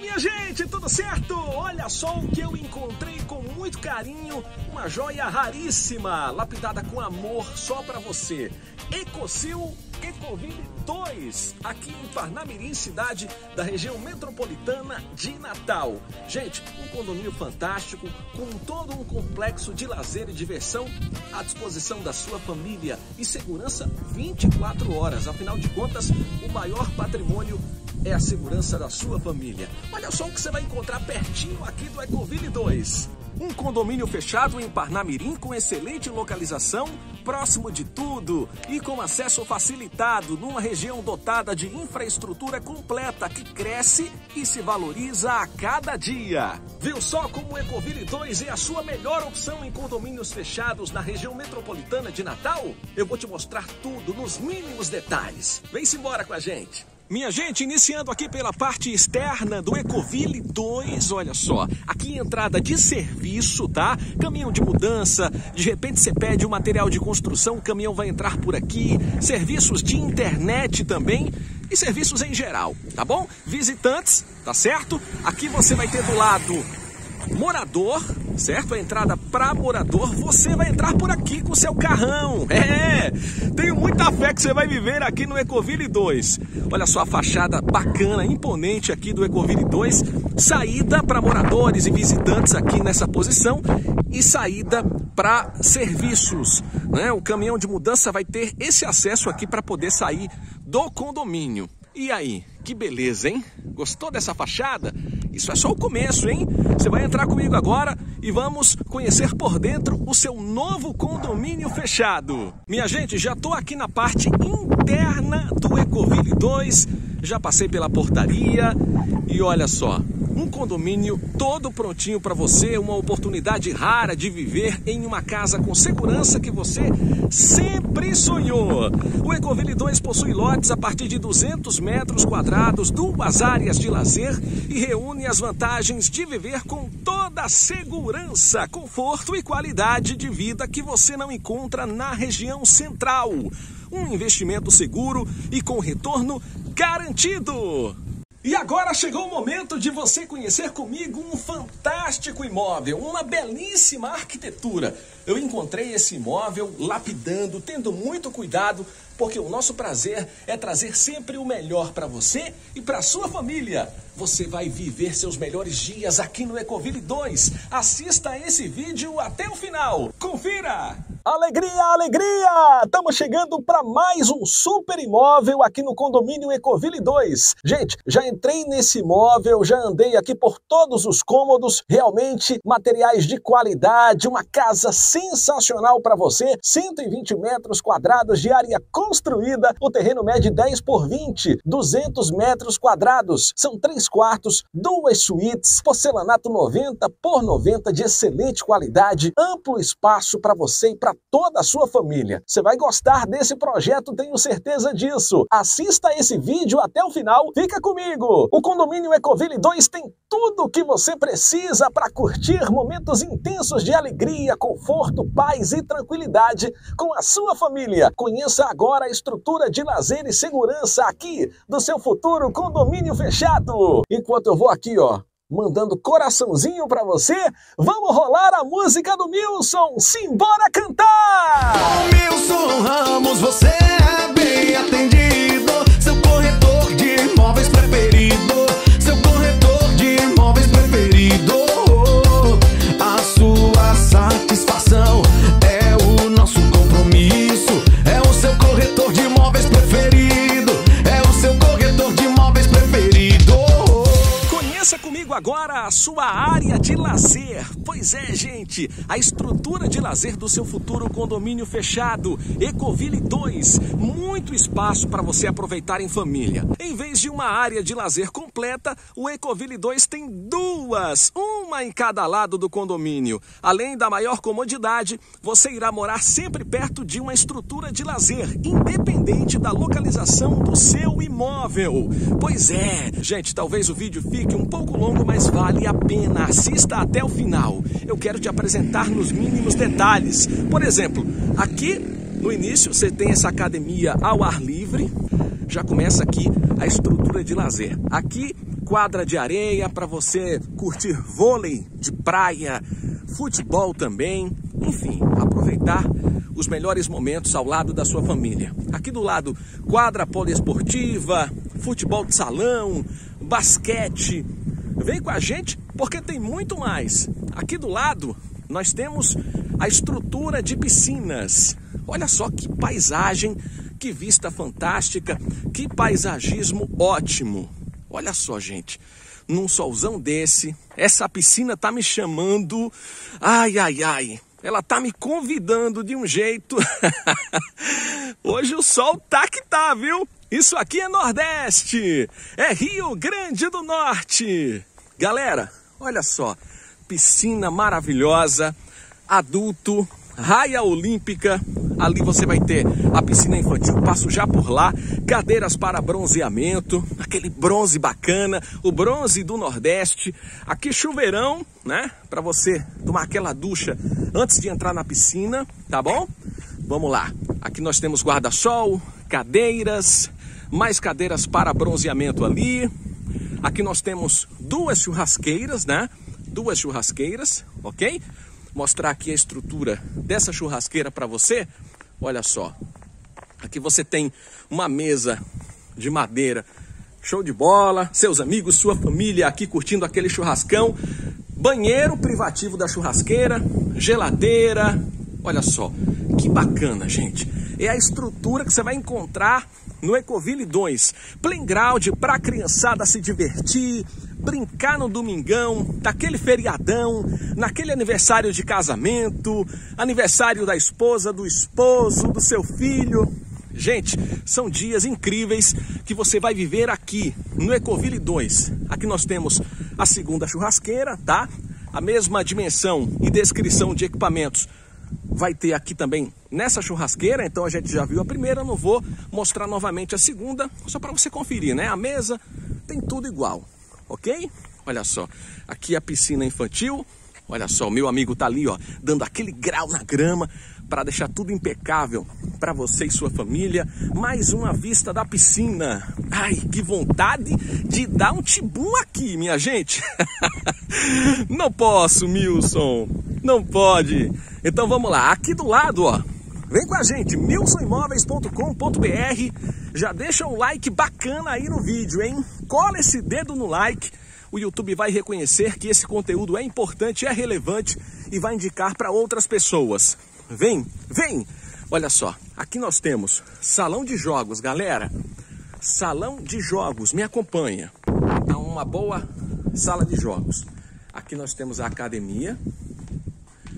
Minha gente, tudo certo? Olha só o que eu encontrei com muito carinho, uma joia raríssima, lapidada com amor só para você. Ecocil Ecoville 2, aqui em Parnamirim, cidade da região metropolitana de Natal. Gente, um condomínio fantástico, com todo um complexo de lazer e diversão à disposição da sua família e segurança 24 horas. Afinal de contas, o maior patrimônio é a segurança da sua família. Olha só o que você vai encontrar pertinho aqui do Ecoville 2. Um condomínio fechado em Parnamirim com excelente localização, próximo de tudo e com acesso facilitado numa região dotada de infraestrutura completa que cresce e se valoriza a cada dia. Viu só como o Ecoville 2 é a sua melhor opção em condomínios fechados na região metropolitana de Natal? Eu vou te mostrar tudo nos mínimos detalhes. Vem-se embora com a gente. Minha gente, iniciando aqui pela parte externa do Ecoville 2, olha só, aqui entrada de serviço, tá? Caminhão de mudança, de repente você pede um material de construção, o caminhão vai entrar por aqui, serviços de internet também e serviços em geral, tá bom? Visitantes, tá certo? Aqui você vai ter do lado morador, certo? A entrada para morador, você vai entrar por aqui com seu carrão. É, tenho muita fé que você vai viver aqui no Ecoville 2. Olha só a fachada bacana, imponente aqui do Ecoville 2. Saída para moradores e visitantes aqui nessa posição e saída para serviços. Né? O caminhão de mudança vai ter esse acesso aqui para poder sair do condomínio. E aí, que beleza, hein? Gostou dessa fachada? Isso é só o começo, hein? Você vai entrar comigo agora e vamos conhecer por dentro o seu novo condomínio fechado. Minha gente, já estou aqui na parte interna do Ecoville 2, já passei pela portaria e olha só, um condomínio todo prontinho para você, uma oportunidade rara de viver em uma casa com segurança que você sempre sonhou. O Ecoville 2 possui lotes a partir de 200 metros quadrados, duas áreas de lazer e reúne as vantagens de viver com toda a segurança, conforto e qualidade de vida que você não encontra na região central. Um investimento seguro e com retorno garantido. E agora chegou o momento de você conhecer comigo um fantástico imóvel, uma belíssima arquitetura. Eu encontrei esse imóvel lapidando, tendo muito cuidado, porque o nosso prazer é trazer sempre o melhor para você e para sua família. Você vai viver seus melhores dias aqui no Ecoville 2. Assista esse vídeo até o final. Confira! Alegria, alegria! Estamos chegando para mais um super imóvel aqui no condomínio Ecoville 2. Gente, já entrei nesse imóvel, já andei aqui por todos os cômodos, realmente materiais de qualidade, uma casa sensacional para você, 120 metros quadrados de área construída, o terreno mede 10 por 20, 200 metros quadrados, são três quartos, duas suítes, porcelanato 90 por 90 de excelente qualidade, amplo espaço para você e para toda a sua família. Você vai gostar desse projeto, tenho certeza disso. Assista esse vídeo até o final, fica comigo. O condomínio Ecoville 2 tem tudo o que você precisa para curtir momentos intensos de alegria, conforto, paz e tranquilidade com a sua família. Conheça agora a estrutura de lazer e segurança aqui do seu futuro condomínio fechado. Enquanto eu vou aqui, ó, mandando coraçãozinho para você, vamos rolar a música do Milson. Simbora cantar! Com Milson Ramos você é bem atendido. Sua área de lazer. Pois é, gente, a estrutura de lazer do seu futuro condomínio fechado, Ecoville 2, muito espaço para você aproveitar em família. Em vez de uma área de lazer completa, o Ecoville 2 tem duas, uma em cada lado do condomínio. Além da maior comodidade, você irá morar sempre perto de uma estrutura de lazer, independente da localização do seu imóvel. Pois é, gente, talvez o vídeo fique um pouco longo, mas vale a pena. Assista até o final. Eu quero te apresentar nos mínimos detalhes. Por exemplo, aqui no início você tem essa academia ao ar livre. Já começa aqui a estrutura de lazer. Aqui quadra de areia para você curtir vôlei de praia, futebol também, enfim, aproveitar os melhores momentos ao lado da sua família. Aqui do lado, quadra poliesportiva, futebol de salão, basquete. Vem com a gente porque tem muito mais. Aqui do lado, nós temos a estrutura de piscinas. Olha só que paisagem, que vista fantástica, que paisagismo ótimo. Olha só, gente, num solzão desse, essa piscina tá me chamando. Ai, ai, ai. Ela tá me convidando de um jeito. Hoje o sol tá que tá, viu? Isso aqui é Nordeste. É Rio Grande do Norte. Galera, olha só. Piscina maravilhosa, adulto, raia olímpica. Ali você vai ter a piscina infantil, passo já por lá, cadeiras para bronzeamento, aquele bronze bacana, o bronze do Nordeste. Aqui chuveirão, né? Para você tomar aquela ducha antes de entrar na piscina, tá bom? Vamos lá. Aqui nós temos guarda-sol, cadeiras, mais cadeiras para bronzeamento ali. Aqui nós temos duas churrasqueiras, né? Duas churrasqueiras, ok? Mostrar aqui a estrutura dessa churrasqueira para você. Olha só. Aqui você tem uma mesa de madeira. Show de bola. Seus amigos, sua família aqui curtindo aquele churrascão. Banheiro privativo da churrasqueira, geladeira. Olha só, que bacana, gente. É a estrutura que você vai encontrar no Ecoville 2. Playground para a criançada se divertir, brincar no domingão, naquele feriadão, naquele aniversário de casamento, aniversário da esposa, do esposo, do seu filho. Gente, são dias incríveis que você vai viver aqui no Ecoville 2. Aqui nós temos a segunda churrasqueira, tá? A mesma dimensão e descrição de equipamentos vai ter aqui também nessa churrasqueira. Então a gente já viu a primeira, não vou mostrar novamente a segunda, só para você conferir, né? A mesa tem tudo igual ok? Olha só, aqui a piscina infantil. Olha só, o meu amigo tá ali, ó, dando aquele grau na grama para deixar tudo impecável para você e sua família. Mais uma vista da piscina. Ai, que vontade de dar um tibum aqui, minha gente. Não posso, Milson. Não pode. Então vamos lá, aqui do lado, ó. Vem com a gente, milsonimóveis.com.br. Já deixa um like bacana aí no vídeo, hein? Cola esse dedo no like. O YouTube vai reconhecer que esse conteúdo é importante, é relevante e vai indicar para outras pessoas. Vem, vem! Olha só, aqui nós temos salão de jogos, galera. Salão de jogos, me acompanha. É uma boa sala de jogos. Aqui nós temos a academia,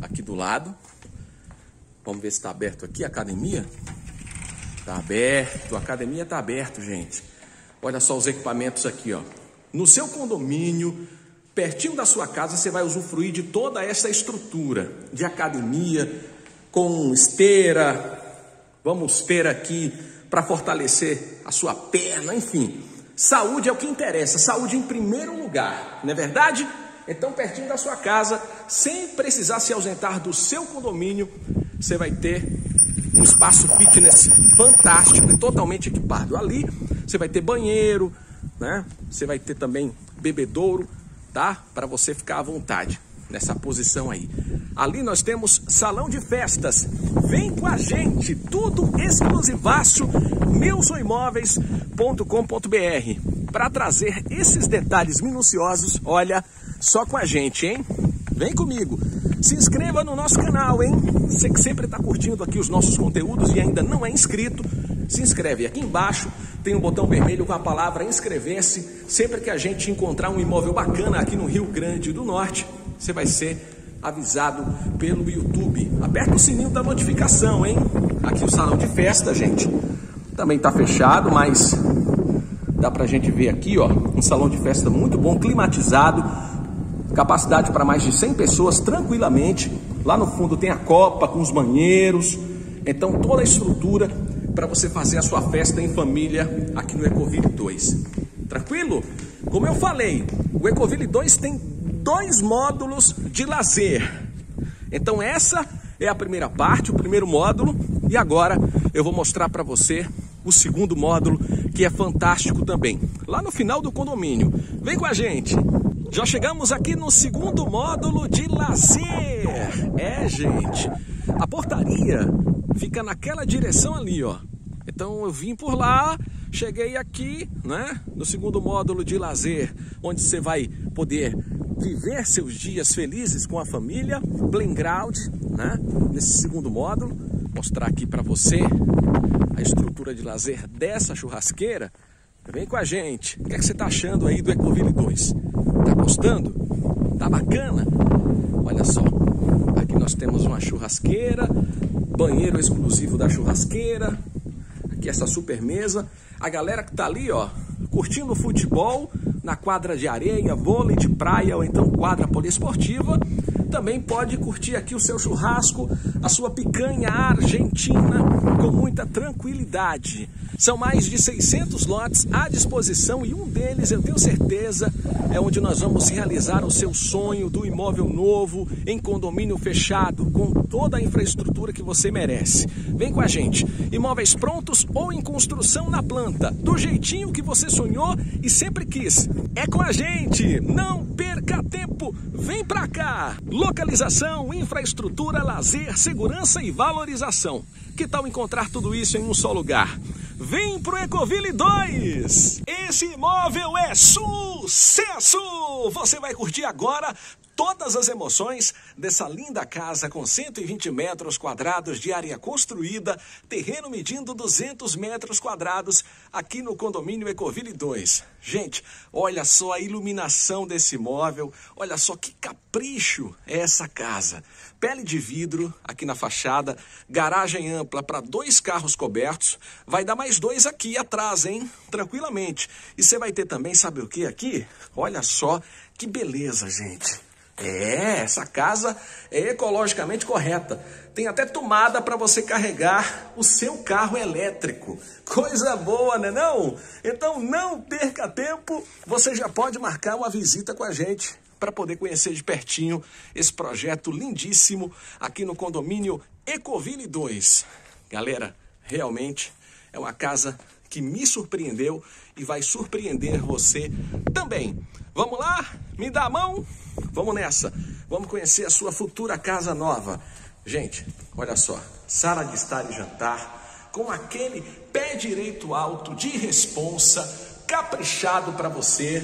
aqui do lado. Vamos ver se está aberto aqui a academia. Está aberto, a academia está aberto, gente. Olha só os equipamentos aqui, ó. No seu condomínio, pertinho da sua casa, você vai usufruir de toda essa estrutura de academia, com esteira. Vamos ter aqui para fortalecer a sua perna, enfim. Saúde é o que interessa, saúde em primeiro lugar, não é verdade? Então, pertinho da sua casa, sem precisar se ausentar do seu condomínio, você vai ter um espaço fitness fantástico e totalmente equipado. Ali você vai ter banheiro, né? Você vai ter também bebedouro, tá? Para você ficar à vontade nessa posição aí. Ali nós temos salão de festas. Vem com a gente, tudo exclusivaço meusoimóveis.com.br para trazer esses detalhes minuciosos. Olha, só com a gente, hein? Vem comigo. Se inscreva no nosso canal, hein? Você que sempre está curtindo aqui os nossos conteúdos e ainda não é inscrito, se inscreve. Aqui embaixo tem um botão vermelho com a palavra inscrever-se. Sempre que a gente encontrar um imóvel bacana aqui no Rio Grande do Norte, você vai ser avisado pelo YouTube. Aperta o sininho da notificação, hein? Aqui o salão de festa, gente. Também está fechado, mas dá pra gente ver aqui, ó, um salão de festa muito bom, climatizado capacidade para mais de 100 pessoas tranquilamente. Lá no fundo tem a copa com os banheiros, então toda a estrutura para você fazer a sua festa em família aqui no Ecoville 2. Tranquilo? Como eu falei, o Ecoville 2 tem dois módulos de lazer. Então essa é a primeira parte, o primeiro módulo, e agora eu vou mostrar para você o segundo módulo, que é fantástico também, lá no final do condomínio. Vem com a gente! Já chegamos aqui no segundo módulo de lazer. É, gente, a portaria fica naquela direção ali, ó. Então eu vim por lá, cheguei aqui, né, no segundo módulo de lazer, onde você vai poder viver seus dias felizes com a família, playground, né, nesse segundo módulo. Mostrar aqui para você a estrutura de lazer dessa churrasqueira. Vem com a gente. O que, é que você está achando aí do Ecoville 2? Gostando? Tá bacana? Olha só, aqui nós temos uma churrasqueira, banheiro exclusivo da churrasqueira, aqui essa super mesa. A galera que tá ali, ó, curtindo futebol na quadra de areia, vôlei de praia ou então quadra poliesportiva, também pode curtir aqui o seu churrasco, a sua picanha argentina com muita tranquilidade. São mais de 600 lotes à disposição e um deles, eu tenho certeza, é onde nós vamos realizar o seu sonho do imóvel novo, em condomínio fechado, com toda a infraestrutura que você merece. Vem com a gente. Imóveis prontos ou em construção na planta, do jeitinho que você sonhou e sempre quis. É com a gente. Não perca tempo. Vem pra cá. Localização, infraestrutura, lazer, segurança e valorização. Que tal encontrar tudo isso em um só lugar? Vem pro Ecoville 2! Esse imóvel é sucesso! Você vai curtir agora todas as emoções dessa linda casa com 120 metros quadrados de área construída, terreno medindo 200 metros quadrados aqui no condomínio Ecoville 2. Gente, olha só a iluminação desse imóvel, olha só que capricho é essa casa. Pele de vidro aqui na fachada, garagem ampla para dois carros cobertos, vai dar mais dois aqui atrás, hein? Tranquilamente. E você vai ter também, sabe o que aqui? Olha só que beleza, gente. É, essa casa é ecologicamente correta. Tem até tomada para você carregar o seu carro elétrico. Coisa boa, né não? Então não perca tempo, você já pode marcar uma visita com a gente para poder conhecer de pertinho esse projeto lindíssimo aqui no condomínio Ecoville 2. Galera, realmente é uma casa que me surpreendeu e vai surpreender você também. Vamos lá? Me dá a mão? Vamos nessa. Vamos conhecer a sua futura casa nova. Gente, olha só, sala de estar e jantar com aquele pé direito alto de responsa, caprichado para você,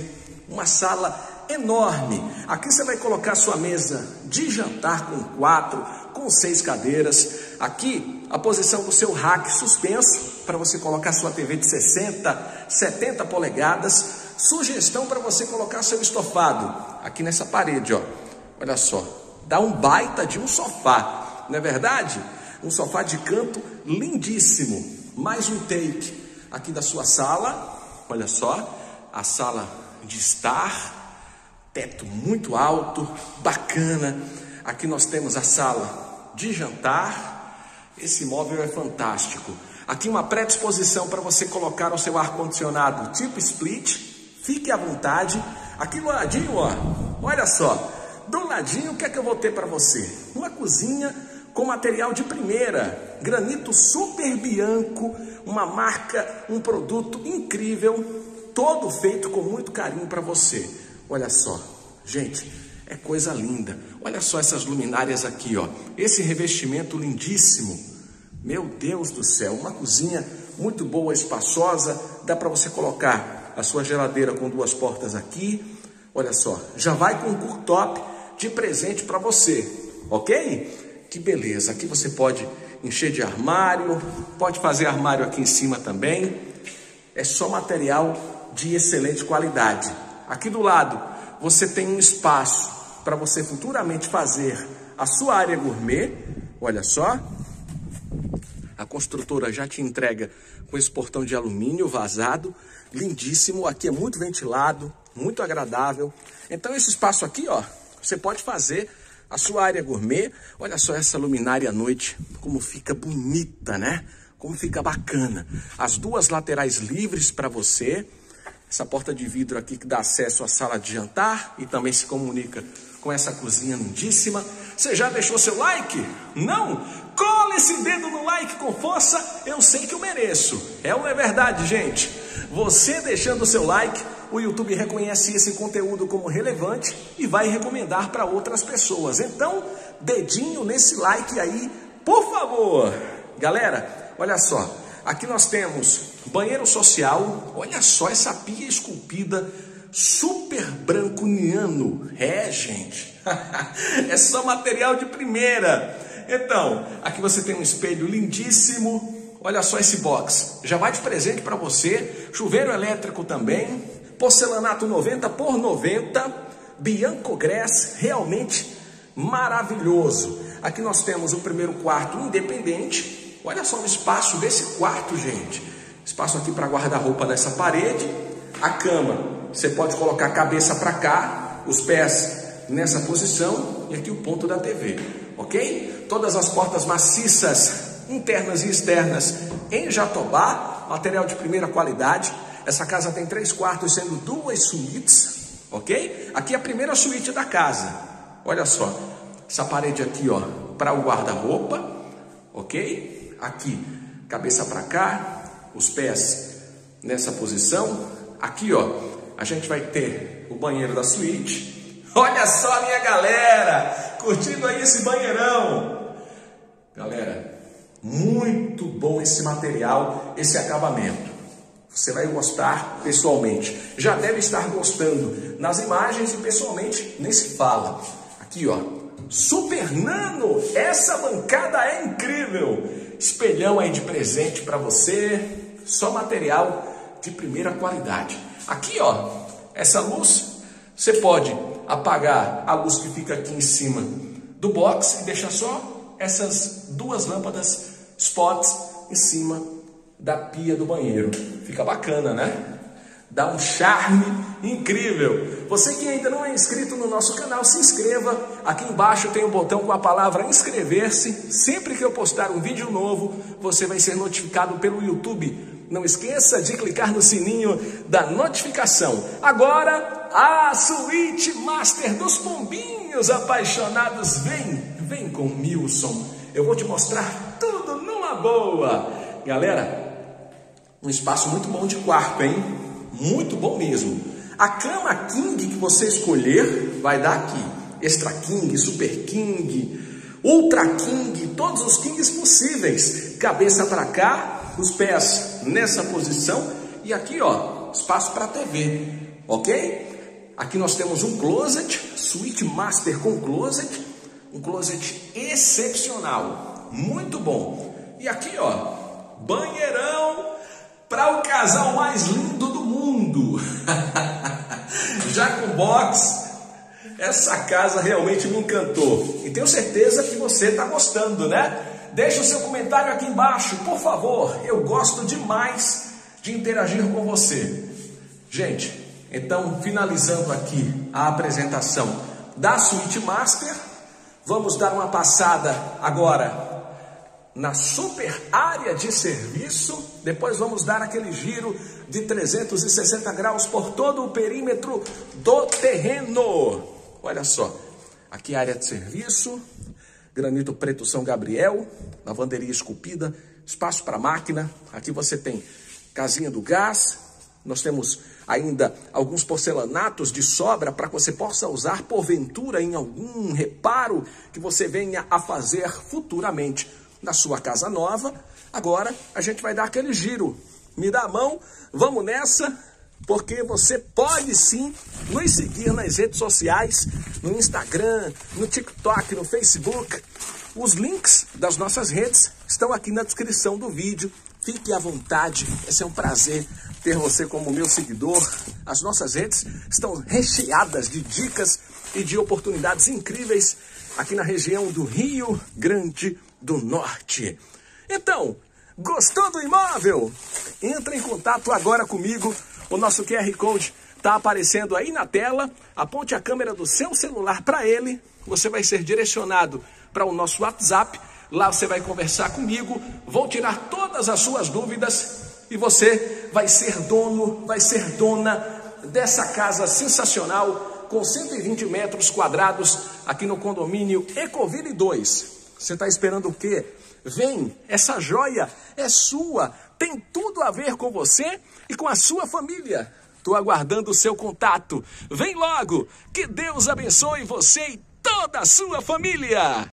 uma sala enorme. Aqui você vai colocar sua mesa de jantar com quatro, com seis cadeiras. Aqui a posição do seu rack suspenso para você colocar sua TV de 60, 70 polegadas Sugestão para você colocar seu estofado aqui nessa parede, ó. Olha só, dá um baita de um sofá, não é verdade? Um sofá de canto lindíssimo. Mais um take aqui da sua sala. Olha só, a sala de estar, teto muito alto, bacana. Aqui nós temos a sala de jantar. Esse móvel é fantástico. Aqui uma predisposição para você colocar o seu ar condicionado tipo split Fique à vontade. Aqui do ladinho, ó, olha só. Do ladinho, o que é que eu vou ter para você? Uma cozinha com material de primeira, granito super bianco, uma marca, um produto incrível, todo feito com muito carinho para você. Olha só, gente, é coisa linda. Olha só essas luminárias aqui, ó. Esse revestimento lindíssimo. Meu Deus do céu, uma cozinha muito boa, espaçosa, dá para você colocar a sua geladeira com duas portas aqui. Olha só, já vai com um cooktop de presente para você, ok? Que beleza! Aqui você pode encher de armário, pode fazer armário aqui em cima também. É só material de excelente qualidade. Aqui do lado você tem um espaço para você futuramente fazer a sua área gourmet. Olha só, a construtora já te entrega com esse portão de alumínio vazado, lindíssimo. Aqui é muito ventilado, muito agradável. Então esse espaço aqui, ó, você pode fazer a sua área gourmet. Olha só essa luminária à noite, como fica bonita, né? Como fica bacana. As duas laterais livres para você. Essa porta de vidro aqui que dá acesso à sala de jantar e também se comunica com essa cozinha lindíssima. Você já deixou seu like? Não? Cole Toma esse dedo no like com força, eu sei que eu mereço. É ou não é verdade, gente? Você deixando o seu like, o YouTube reconhece esse conteúdo como relevante e vai recomendar para outras pessoas. Então, dedinho nesse like aí, por favor. Galera, olha só. Aqui nós temos banheiro social. Olha só essa pia esculpida super branco niano. É, gente. é só material de primeira. Então, aqui você tem um espelho lindíssimo. Olha só esse box. Já vai de presente para você. Chuveiro elétrico também. Porcelanato 90 por 90. Bianco Grass, realmente maravilhoso. Aqui nós temos o primeiro quarto independente. Olha só o espaço desse quarto, gente. Espaço aqui para guarda-roupa nessa parede. A cama você pode colocar a cabeça para cá, os pés nessa posição e aqui o ponto da TV, ok? Todas as portas maciças, internas e externas em Jatobá, material de primeira qualidade. Essa casa tem três quartos, sendo duas suítes, ok? Aqui é a primeira suíte da casa. Olha só, essa parede aqui, ó, para o guarda-roupa, ok? Aqui, cabeça para cá, os pés nessa posição. Aqui, ó, a gente vai ter o banheiro da suíte. Olha só, minha galera, curtindo aí esse banheirão. Galera, muito bom esse material, esse acabamento. Você vai gostar pessoalmente. Já deve estar gostando nas imagens e pessoalmente nesse fala. Aqui, ó. Super Nano, essa bancada é incrível. Espelhão aí de presente para você. Só material de primeira qualidade. Aqui, ó, essa luz, você pode apagar a luz que fica aqui em cima do box e deixar só essas duas lâmpadas spots em cima da pia do banheiro. Fica bacana, né? Dá um charme incrível. Você que ainda não é inscrito no nosso canal, se inscreva. Aqui embaixo tem um botão com a palavra inscrever-se. Sempre que eu postar um vídeo novo, você vai ser notificado pelo YouTube não esqueça de clicar no sininho da notificação. Agora, a suíte master dos pombinhos apaixonados. Vem, vem com Milson. Eu vou te mostrar tudo numa boa. Galera, um espaço muito bom de quarto, hein? Muito bom mesmo. A cama king que você escolher vai dar aqui. Extra king, super king, ultra king, todos os kings possíveis. Cabeça para cá, os pés nessa posição e aqui, ó, espaço para TV, ok? Aqui nós temos um closet, suíte master com closet, um closet excepcional, muito bom. E aqui, ó, banheirão para o casal mais lindo do mundo. Já com box, essa casa realmente me encantou. E tenho certeza que você está gostando, né? Deixe o seu comentário aqui embaixo, por favor. Eu gosto demais de interagir com você. Gente, então finalizando aqui a apresentação da Suite Master, vamos dar uma passada agora na super área de serviço. Depois vamos dar aquele giro de 360 graus por todo o perímetro do terreno. Olha só, aqui a área de serviço, granito preto São Gabriel, lavanderia esculpida, espaço para máquina. Aqui você tem casinha do gás. Nós temos ainda alguns porcelanatos de sobra para que você possa usar porventura em algum reparo que você venha a fazer futuramente na sua casa nova. Agora a gente vai dar aquele giro. Me dá a mão, vamos nessa porque você pode sim nos seguir nas redes sociais, no Instagram, no TikTok, no Facebook. Os links das nossas redes estão aqui na descrição do vídeo. Fique à vontade, esse é um prazer ter você como meu seguidor. As nossas redes estão recheadas de dicas e de oportunidades incríveis aqui na região do Rio Grande do Norte. Então, gostou do imóvel? Entre em contato agora comigo o nosso QR Code está aparecendo aí na tela. Aponte a câmera do seu celular para ele. Você vai ser direcionado para o nosso WhatsApp. Lá você vai conversar comigo. Vou tirar todas as suas dúvidas e você vai ser dono, vai ser dona dessa casa sensacional com 120 metros quadrados aqui no condomínio Ecoville 2. Você está esperando o quê? Vem, essa joia é sua, tem tudo a ver com você e com a sua família. Estou aguardando o seu contato. Vem logo! Que Deus abençoe você e toda a sua família!